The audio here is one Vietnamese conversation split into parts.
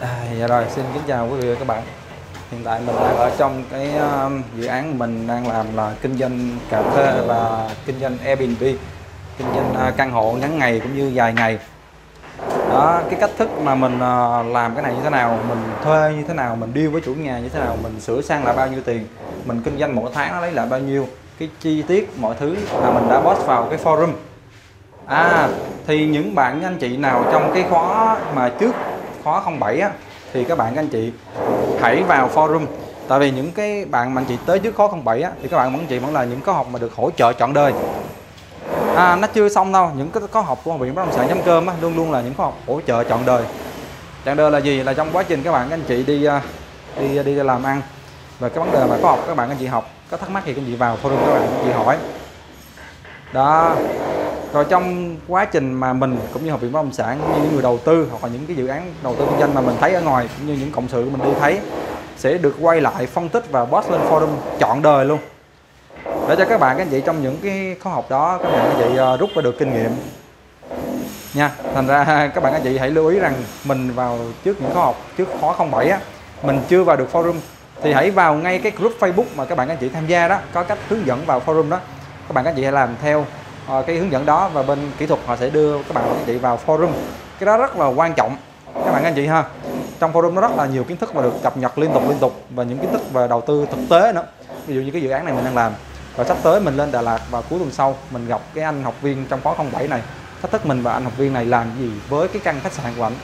À, dạ rồi, xin kính chào quý vị và các bạn. Hiện tại mình đang ở trong cái um, dự án mình đang làm là kinh doanh cà phê và kinh doanh Airbnb, kinh doanh uh, căn hộ ngắn ngày cũng như dài ngày. Đó, cái cách thức mà mình uh, làm cái này như thế nào, mình thuê như thế nào, mình deal với chủ nhà như thế nào, mình sửa sang là bao nhiêu tiền, mình kinh doanh mỗi tháng nó lấy lại bao nhiêu, cái chi tiết mọi thứ là mình đã post vào cái forum. À, thì những bạn anh chị nào trong cái khóa mà trước khóa 07 á thì các bạn các anh chị hãy vào forum. Tại vì những cái bạn mà anh chị tới trước khóa 07 á thì các bạn vẫn chị vẫn là những khóa học mà được hỗ trợ chọn đời. À, nó chưa xong đâu. Những cái khóa học của học viện bất động sản. chấm cơm á luôn luôn là những khóa học hỗ trợ chọn đời. Chọn đời là gì? Là trong quá trình các bạn các anh chị đi à, đi đi làm ăn. Và cái vấn đề mà khóa học các bạn các anh chị học có thắc mắc thì các anh chị vào forum các bạn các anh chị hỏi. Đó rồi trong quá trình mà mình cũng như học viện bất động sản, cũng như những người đầu tư hoặc là những cái dự án đầu tư kinh doanh mà mình thấy ở ngoài, cũng như những cộng sự mình đi thấy, sẽ được quay lại phân tích và post lên forum chọn đời luôn. Để cho các bạn, các anh chị trong những cái khóa học đó, các bạn, các anh chị ờ, rút ra được kinh nghiệm. Nha, thành ra các bạn, các anh chị hãy lưu ý rằng mình vào trước những khóa học, trước khóa 07 á, mình chưa vào được forum, thì hãy vào ngay cái group Facebook mà các bạn, các anh chị tham gia đó, có cách hướng dẫn vào forum đó. Các bạn, các anh chị hãy làm theo. Ờ, cái hướng dẫn đó và bên kỹ thuật họ sẽ đưa các bạn anh chị vào forum. Cái đó rất là quan trọng. Các bạn anh chị ha trong forum nó rất là nhiều kiến thức mà được cập nhật liên tục liên tục và những kiến thức về đầu tư thực tế nữa. Ví dụ như cái dự án này mình đang làm và sắp tới mình lên Đà Lạt vào cuối tuần sau mình gặp cái anh học viên trong khóa 07 này. Thách thức mình và anh học viên này làm gì với cái căn khách sạn của anh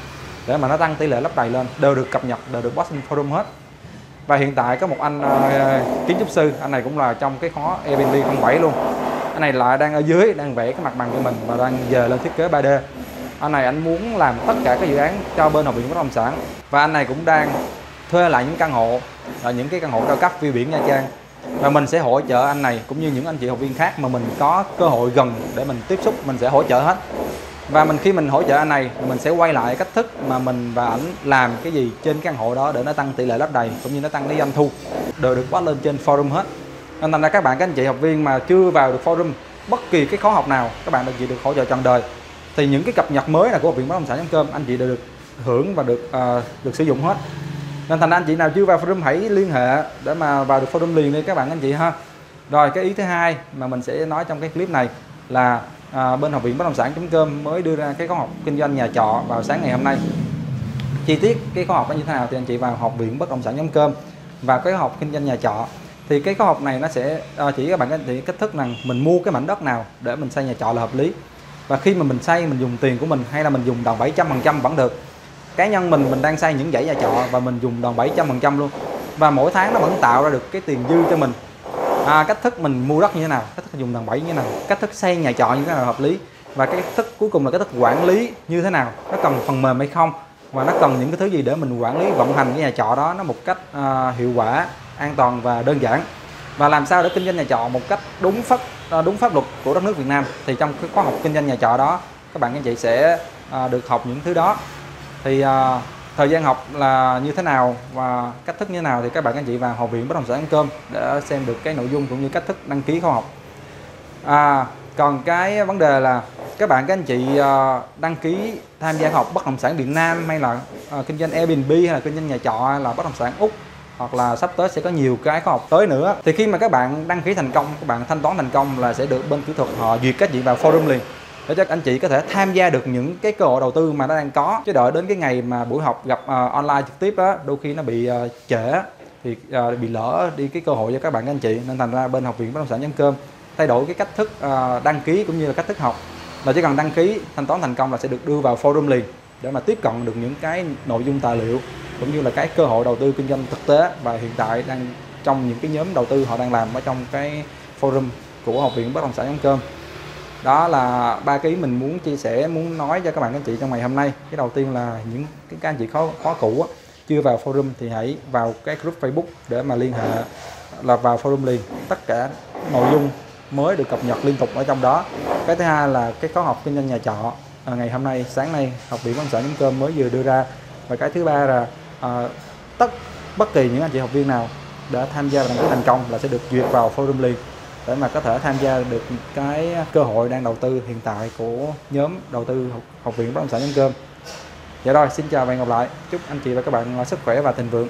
để mà nó tăng tỷ lệ lấp đầy lên đều được cập nhật đều được post forum hết. Và hiện tại có một anh uh, kiến trúc sư anh này cũng là trong cái khóa Airbnb 07 luôn anh này lại đang ở dưới, đang vẽ cái mặt bằng cho mình và đang giờ lên thiết kế 3D anh này anh muốn làm tất cả các dự án cho bên học viện bất động sản. Và anh này cũng đang thuê lại những căn hộ là những cái căn hộ cao cấp view biển Nha Trang. Và mình sẽ hỗ trợ anh này cũng như những anh chị học viên khác mà mình có cơ hội gần để mình tiếp xúc, mình sẽ hỗ trợ hết. Và mình khi mình hỗ trợ anh này, mình sẽ quay lại cách thức mà mình và ảnh làm cái gì trên căn hộ đó để nó tăng tỷ lệ lấp đầy cũng như nó tăng cái doanh thu. Đều được post lên trên forum hết nên thành ra các bạn các anh chị học viên mà chưa vào được forum bất kỳ cái khóa học nào các bạn được chị được hỗ trợ trọn đời. Thì những cái cập nhật mới là của học viện bất động sản cơm anh chị đều được hưởng và được uh, được sử dụng hết. Nên thành ra anh chị nào chưa vào forum hãy liên hệ để mà vào được forum liền đi các bạn anh chị ha. Rồi cái ý thứ hai mà mình sẽ nói trong cái clip này là à, bên học viện bất động sản cơm mới đưa ra cái khóa học kinh doanh nhà trọ vào sáng ngày hôm nay. Chi tiết cái khóa học nó như thế nào thì anh chị vào học viện bất động sản cơm và cái học kinh doanh nhà trọ thì cái khóa học này nó sẽ ờ, chỉ các bạn anh cách thức rằng mình mua cái mảnh đất nào để mình xây nhà trọ là hợp lý. Và khi mà mình xây mình dùng tiền của mình hay là mình dùng đòn 700 phần trăm vẫn được. Cá nhân mình mình đang xây những dãy nhà trọ và mình dùng đòn 700 phần trăm luôn. Và mỗi tháng nó vẫn tạo ra được cái tiền dư cho mình. À, cách thức mình mua đất như thế nào cách thức dùng đòn bẩy như thế nào cách thức xây nhà trọ như thế nào hợp lý. Và cái thức cuối cùng là cái thức quản lý như thế nào nó cần phần mềm hay không? Và nó cần những cái thứ gì để mình quản lý vận hành cái nhà trọ đó nó một cách uh, hiệu quả? An toàn và đơn giản. Và làm sao để kinh doanh nhà trọ một cách đúng pháp ờ, đúng pháp luật của đất nước Việt Nam? Thì trong cái khóa học kinh doanh nhà trọ đó các bạn anh chị sẽ ờ, được học những thứ đó. Thì ờ, thời gian học là như thế nào và cách thức như thế nào thì các bạn anh chị vào học viện bất động sản ăn cơm để xem được cái nội dung cũng như cách thức đăng ký khóa học. À, còn cái vấn đề là các bạn các anh chị đăng ký tham gia học bất động sản Việt Nam hay là kinh doanh Airbnb hay là kinh doanh nhà trọ hay là bất động sản Úc hoặc là sắp tới sẽ có nhiều cái khóa học tới nữa. Thì khi mà các bạn đăng ký thành công các bạn thanh toán thành công là sẽ được bên kỹ thuật họ duyệt các chị vào forum liền. Để cho anh chị có thể tham gia được những cái cơ hội đầu tư mà nó đang có. Chứ đợi đến cái ngày mà buổi học gặp uh, online trực tiếp á đôi khi nó bị uh, trễ thì uh, bị lỡ đi cái cơ hội cho các bạn anh chị. Nên thành ra bên học viện bất động sản nhân cơm thay đổi cái cách thức uh, đăng ký cũng như là cách thức học. Là chỉ cần đăng ký thanh toán thành công là sẽ được đưa vào forum liền để mà tiếp cận được những cái nội dung tài liệu cũng như là cái cơ hội đầu tư kinh doanh thực tế và hiện tại đang trong những cái nhóm đầu tư họ đang làm ở trong cái forum của học viện bất động sản cơm. Đó là ba cái ý mình muốn chia sẻ muốn nói cho các bạn các anh chị trong ngày hôm nay. Cái đầu tiên là những cái các anh chị khó khó cũ á, chưa vào forum thì hãy vào cái group Facebook để mà liên hệ là vào forum liền. Tất cả nội dung mới được cập nhật liên tục ở trong đó. Cái thứ hai là cái khóa học kinh doanh nhà trọ. À, ngày hôm nay sáng nay học viện văn sản cơm mới vừa đưa ra. Và cái thứ ba là à, tất bất kỳ những anh chị học viên nào đã tham gia và đăng ký thành công là sẽ được duyệt vào forum liền để mà có thể tham gia được cái cơ hội đang đầu tư hiện tại của nhóm đầu tư học, học viện bất động sản nhân cơm. Dạ rồi xin chào và hẹn gặp lại. Chúc anh chị và các bạn sức khỏe và thịnh vượng.